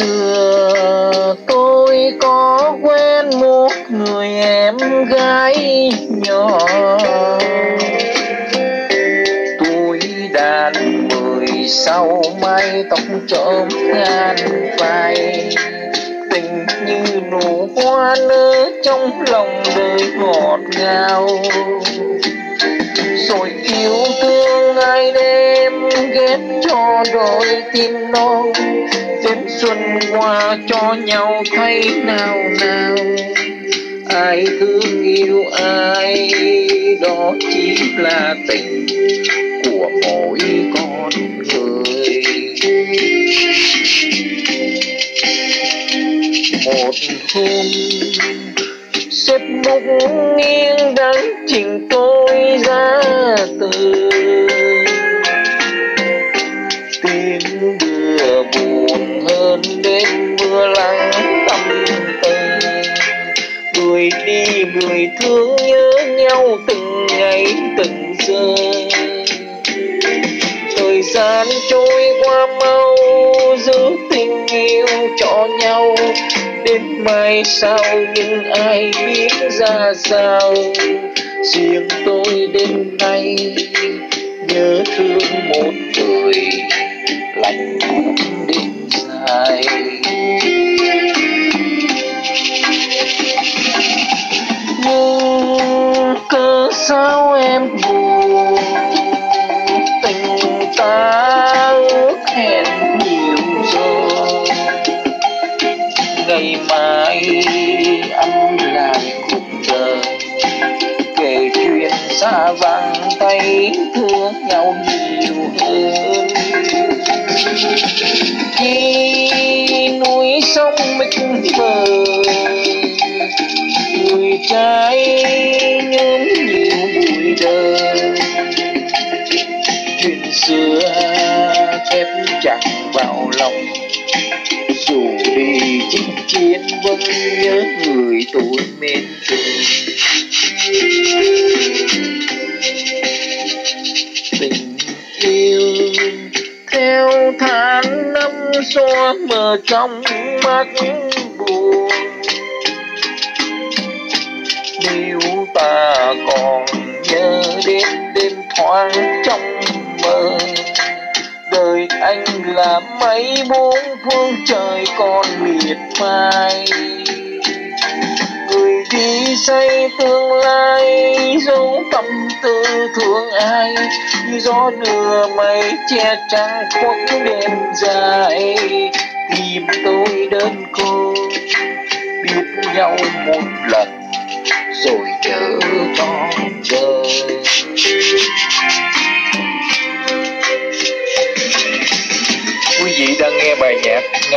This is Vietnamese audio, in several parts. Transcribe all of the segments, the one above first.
xưa tôi có quen một người em gái nhỏ. Tôi đàn mười sau mai tóc trộm ngàn vai, tình như nụ hoa nở trong lòng đời ngọt ngào. Rồi yêu thương ai đây hết cho đôi tim non. Tết xuân qua cho nhau thấy nào nào. Ai thương yêu, ai đó chỉ là tình của mỗi con người. Một hôm xếp mục nghiêng đang chỉnh tôi ra từ đêm lắng tâm tình người đi, người thương nhớ nhau từng ngày, từng giờ. Thời gian trôi qua mau, giữ tình yêu cho nhau. Đến mai sau, nhưng ai biết ra sao. Riêng tôi đêm nay, nhớ thương một người lạnh đêm dài. Tình ước hẹn nhiều rồi ngày mai anh lại cùng đời kể chuyện xa vắng tay thương nhau nhiều hơn khi núi sông mịt mờ người trai chẳng vào lòng. Dù đi chinh chiến vẫn nhớ người tôi mến thương. Tình yêu theo tháng năm xóa mờ trong mắt buồn. Nếu ta còn nhớ đến đêm thoáng là mấy bốn phương trời còn miệt mài. Người đi xây tương lai dấu tâm tư thương ai, như gió đưa mây che trăng khuất đêm dài. Tìm tôi đơn côi biết nhau một lần.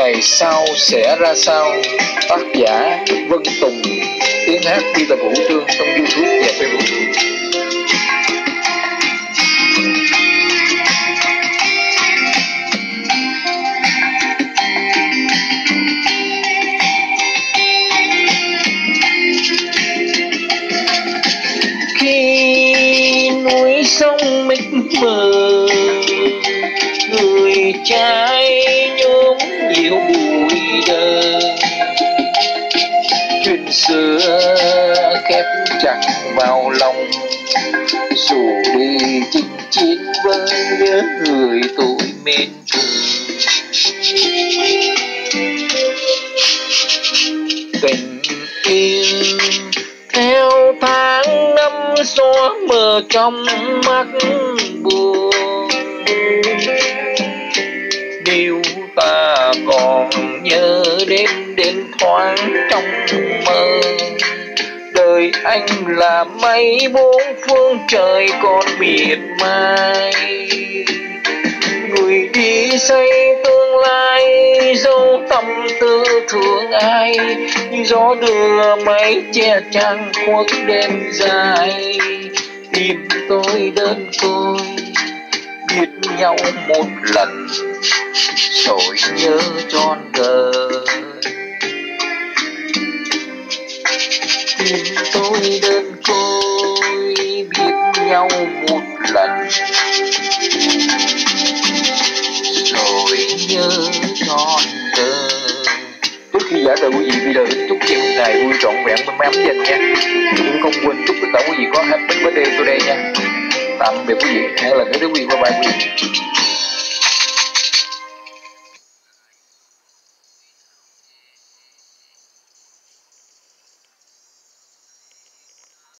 Ngày sau sẽ ra sao? Tác giả Vân Tùng. Tiếng hát Peter Vũ Trương trong YouTube và Facebook. Khi núi sông mịt mờ, người trai nhóm bụi đời. Chuyện xưa khép chặt vào lòng. Dù đi chinh chiến vẫn nhớ người tôi mến thương tình yêu theo tháng năm xóa mờ trong mắt buồn ta còn nhớ đêm đêm thoáng trong mơ. Đời anh là mấy bốn phương trời còn miệt mài. Người đi xây tương lai, dấu tâm tư thương ai? Như gió đưa mây che trăng khuất đêm dài. Tìm tôi đơn côi biết nhau một lần. Rồi nhớ trọn đời tìm tôi đơn côi biết nhau một lần. Rồi nhớ trọn đời trước khi giả đời quý vị bây giờ chúc chừng ngày vui trọn vẹn. Mẹ may mắn dành nha cũng không quên chúc tất cả quý vị có happy birthday today nha tạm biệt quý vị. Hẹn lần nữa quý vị bye bye quý vị